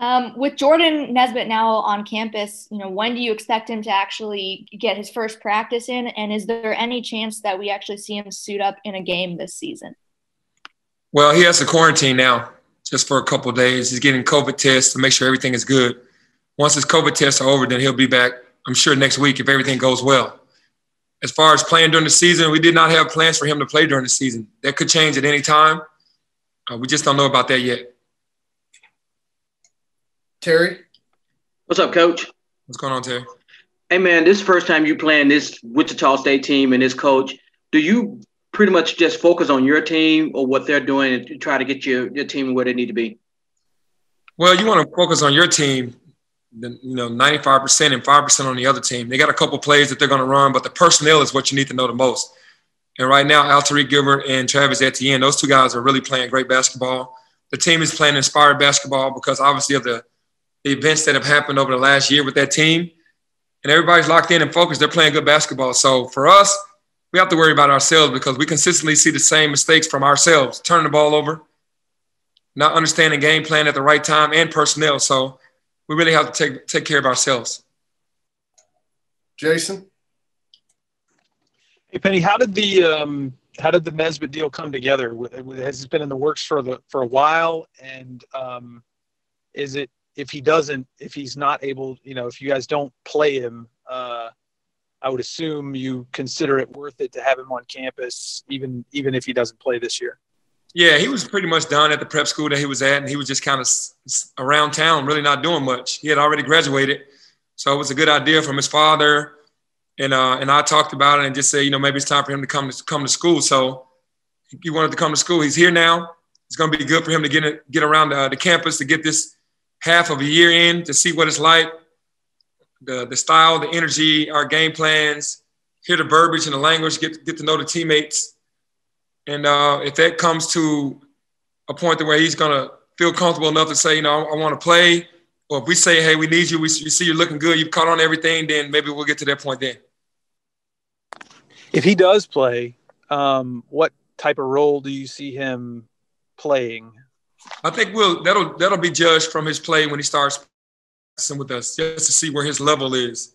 Um, with Jordan Nesbitt now on campus, you know, when do you expect him to actually get his first practice in? And is there any chance that we actually see him suit up in a game this season? Well, he has to quarantine now just for a couple days. He's getting COVID tests to make sure everything is good. Once his COVID tests are over, then he'll be back, I'm sure, next week if everything goes well. As far as playing during the season, we did not have plans for him to play during the season. That could change at any time. Uh, we just don't know about that yet. Terry. What's up, Coach? What's going on, Terry? Hey, man, this first time you playing this Wichita State team and this coach. Do you pretty much just focus on your team or what they're doing and try to get your, your team where they need to be? Well, you want to focus on your team, you know, 95% and 5% on the other team. They got a couple plays that they're going to run, but the personnel is what you need to know the most. And right now, Alterique Gilbert and Travis Etienne, those two guys are really playing great basketball. The team is playing inspired basketball because obviously of the – the events that have happened over the last year with that team. And everybody's locked in and focused. They're playing good basketball. So for us, we have to worry about ourselves because we consistently see the same mistakes from ourselves, turning the ball over, not understanding game plan at the right time and personnel. So we really have to take take care of ourselves. Jason. Hey Penny, how did the um, how did the Nesbitt deal come together? Has it been in the works for the for a while? And um, is it if he doesn't, if he's not able, you know, if you guys don't play him, uh, I would assume you consider it worth it to have him on campus, even even if he doesn't play this year. Yeah, he was pretty much done at the prep school that he was at, and he was just kind of around town, really not doing much. He had already graduated, so it was a good idea from his father, and uh, and I talked about it and just said, you know, maybe it's time for him to come to come to school. So he wanted to come to school. He's here now. It's going to be good for him to get get around uh, the campus to get this half of a year in to see what it's like, the, the style, the energy, our game plans, hear the verbiage and the language, get, get to know the teammates. And uh, if that comes to a point where he's going to feel comfortable enough to say, you know, I, I want to play, or if we say, hey, we need you, we, we see you're looking good, you've caught on everything, then maybe we'll get to that point then. If he does play, um, what type of role do you see him playing I think we'll that'll that'll be judged from his play when he starts with us, just to see where his level is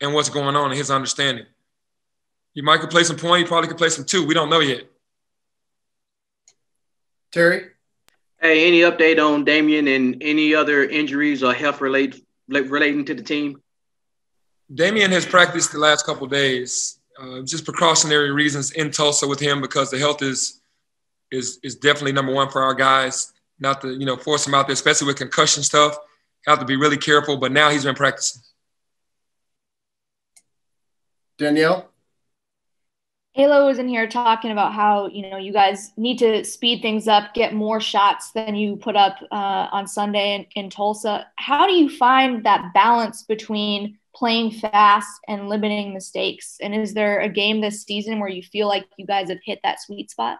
and what's going on and his understanding. He might could play some point, he probably could play some two. We don't know yet. Terry? Hey, any update on Damion and any other injuries or health relate, relating to the team? Damion has practiced the last couple days, uh, just precautionary reasons in Tulsa with him because the health is is is definitely number one for our guys not to you know force him out there, especially with concussion stuff. Have to be really careful. But now he's been practicing. Danielle. Halo was in here talking about how you know you guys need to speed things up, get more shots than you put up uh, on Sunday in, in Tulsa. How do you find that balance between playing fast and limiting mistakes? And is there a game this season where you feel like you guys have hit that sweet spot?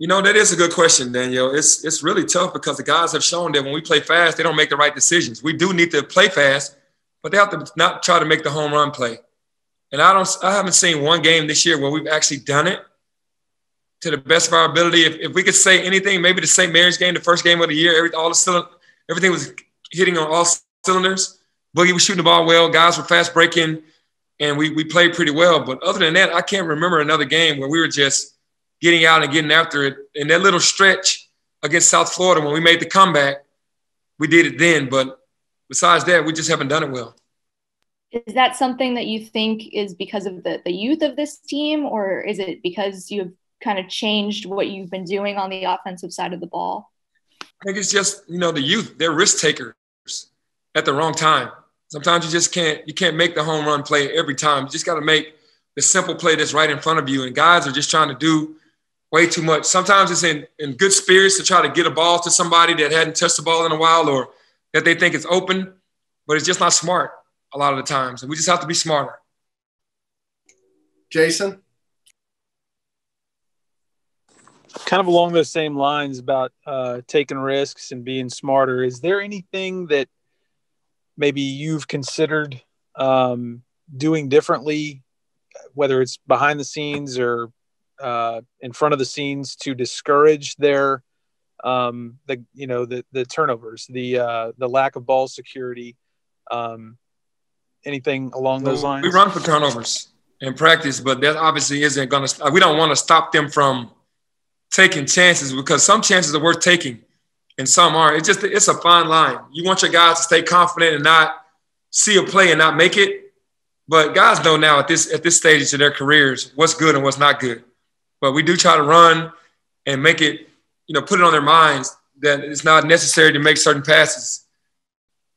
You know, that is a good question, Daniel. It's it's really tough because the guys have shown that when we play fast, they don't make the right decisions. We do need to play fast, but they have to not try to make the home run play. And I don't I haven't seen one game this year where we've actually done it to the best of our ability. If, if we could say anything, maybe the St. Mary's game, the first game of the year, every, all the cylind- everything was hitting on all cylinders. Boogie was shooting the ball well, guys were fast breaking, and we we played pretty well. But other than that, I can't remember another game where we were just getting out and getting after it. In that little stretch against South Florida, when we made the comeback, we did it then. But besides that, we just haven't done it well. Is that something that you think is because of the, the youth of this team, or is it because you've kind of changed what you've been doing on the offensive side of the ball? I think it's just, you know, the youth, they're risk takers at the wrong time. Sometimes you just can't you can't make the home run play every time. You just got to make the simple play that's right in front of you. And guys are just trying to do way too much. Sometimes it's in, in good spirits to try to get a ball to somebody that hadn't touched the ball in a while or that they think is open, but it's just not smart a lot of the times. And we just have to be smarter. Jason? Kind of along those same lines about uh, taking risks and being smarter. Is there anything that maybe you've considered um, doing differently, whether it's behind the scenes or uh, in front of the scenes to discourage their um, the you know the the turnovers, the uh, the lack of ball security, um, anything along those lines? We run for turnovers in practice, but that obviously isn't going to. We don't want to stop them from taking chances because some chances are worth taking, and some aren't. It's just it's a fine line. You want your guys to stay confident and not see a play and not make it. But guys know now at this at this stage of their careers what's good and what's not good. But we do try to run and make it, you know, put it on their minds that it's not necessary to make certain passes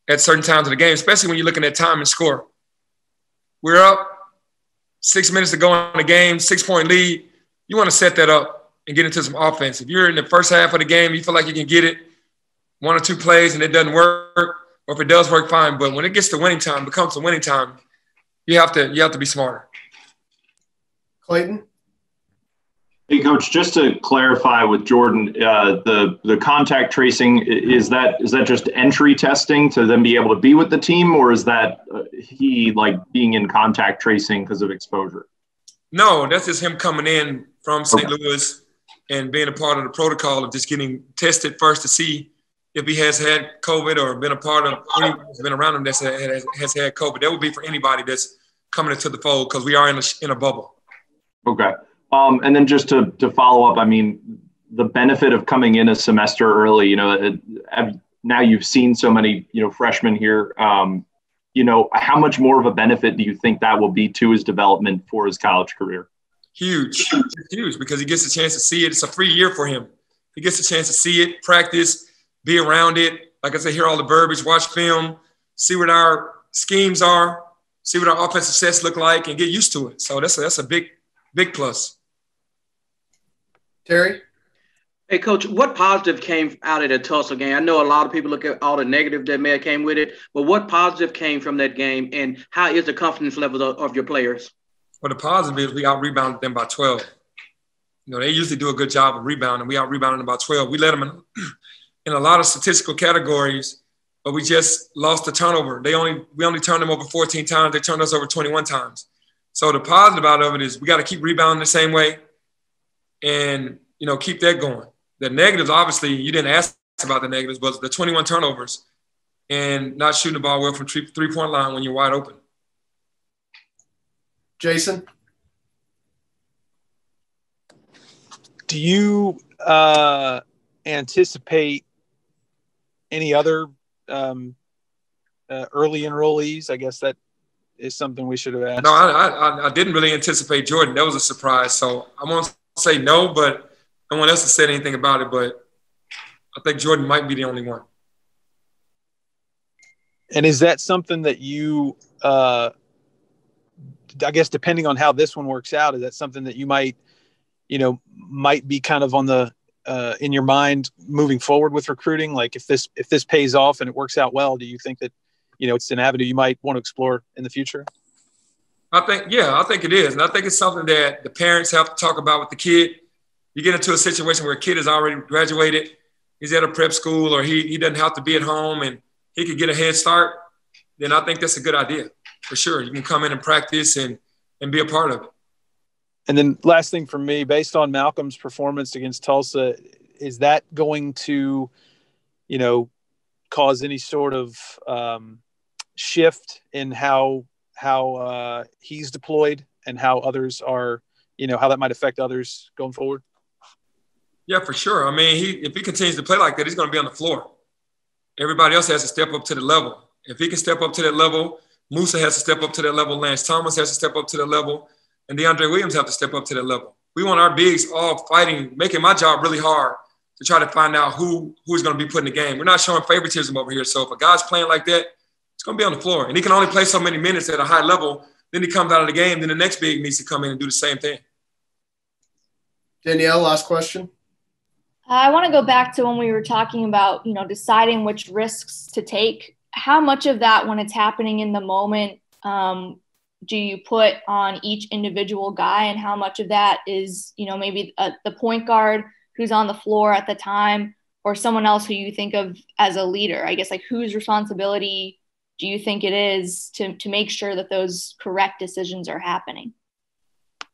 at certain times of the game, especially when you're looking at time and score. We're up six minutes to go in the game, six point lead. You want to set that up and get into some offense. If you're in the first half of the game, you feel like you can get it one or two plays and it doesn't work, or if it does work, fine. But when it gets to winning time, becomes the winning time, you have to you have to be smarter. Clayton. Hey, coach. Just to clarify with Jordan, uh, the the contact tracing is that is that just entry testing to then be able to be with the team, or is that uh, he like being in contact tracing because of exposure? No, that's just him coming in from St. Okay. Louis and being a part of the protocol of just getting tested first to see if he has had COVID or been a part of anyone that's been around him that has, has had COVID. That would be for anybody that's coming into the fold because we are in a, in a bubble. Okay. Um, and then just to, to follow up, I mean, the benefit of coming in a semester early, you know, now you've seen so many, you know, freshmen here. Um, you know, how much more of a benefit do you think that will be to his development for his college career? Huge, huge, because he gets a chance to see it. It's a free year for him. He gets a chance to see it, practice, be around it. Like I said, hear all the verbiage, watch film, see what our schemes are, see what our offensive sets look like, and get used to it. So that's a, that's a big, big plus. Terry. Hey, coach, what positive came out of the Tulsa game? I know a lot of people look at all the negative that may have came with it, but what positive came from that game, and how is the confidence level of, of your players? Well, the positive is we out rebounded them by 12. You know, they usually do a good job of rebounding. We out rebounded them by 12. We let them in, in a lot of statistical categories, but we just lost the turnover. They only we only turned them over 14 times. They turned us over 21 times. So the positive out of it is we got to keep rebounding the same way, and you know keep that going. The negatives, obviously, you didn't ask about the negatives, but the 21 turnovers and not shooting the ball well from three, three point line when you're wide open. Jason? Do you uh, anticipate any other um, uh, early enrollees? I guess that is something we should have asked. No, I, I, I didn't really anticipate Jordan. That was a surprise. So I won't say no, but no one else has said anything about it, but I think Jordan might be the only one. And is that something that you, uh, I guess, depending on how this one works out, is that something that you might, you know, might be kind of on the uh, in your mind moving forward with recruiting? Like, if this if this pays off and it works out well, do you think that, you know, it's an avenue you might want to explore in the future? I think, yeah, I think it is, and I think it's something that the parents have to talk about with the kid you get into a situation where a kid has already graduated, he's at a prep school, or he, he doesn't have to be at home and he could get a head start, then I think that's a good idea for sure. You can come in and practice and, and be a part of it. And then last thing for me, based on Malcolm's performance against Tulsa, is that going to, you know, cause any sort of um, shift in how how uh, he's deployed and how others are, you know, how that might affect others going forward? Yeah, for sure. I mean, he if he continues to play like that, he's going to be on the floor. Everybody else has to step up to the level. If he can step up to that level, Moussa has to step up to that level. Lance Thomas has to step up to that level, and DeAndre Williams have to step up to that level. We want our bigs all fighting, making my job really hard to try to find out who who's going to be put in the game. We're not showing favoritism over here. So if a guy's playing like that, it's going to be on the floor, and he can only play so many minutes at a high level. Then he comes out of the game. Then the next big needs to come in and do the same thing. Danielle, last question. I want to go back to when we were talking about, you know, deciding which risks to take. How much of that, when it's happening in the moment, um, do you put on each individual guy, and how much of that is, you know, maybe a, the point guard who's on the floor at the time, or someone else who you think of as a leader? I guess like whose responsibility do you think it is to to make sure that those correct decisions are happening?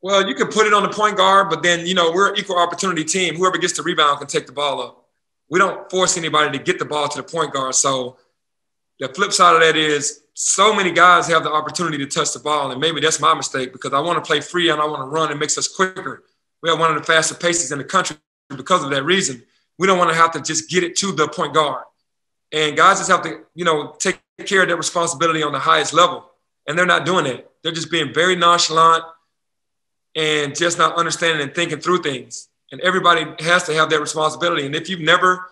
Well, you can put it on the point guard, but then you know we're an equal opportunity team. Whoever gets the rebound can take the ball up. we don't force anybody to get the ball to the point guard. So the flip side of that is so many guys have the opportunity to touch the ball, and maybe that's my mistake because I want to play free and I want to run. It makes us quicker. We have one of the fastest paces in the country because of that reason. We don't want to have to just get it to the point guard. And guys just have to, you know, take care of their responsibility on the highest level. And they're not doing it. They're just being very nonchalant and just not understanding and thinking through things. And everybody has to have that responsibility. And if you've never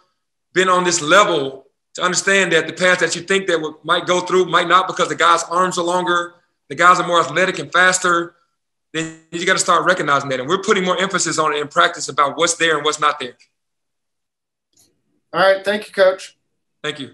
been on this level to understand that the path that you think that might go through might not because the guy's arms are longer, the guys are more athletic and faster, then you got to start recognizing that. And we're putting more emphasis on it in practice about what's there and what's not there. All right. Thank you, coach. Thank you.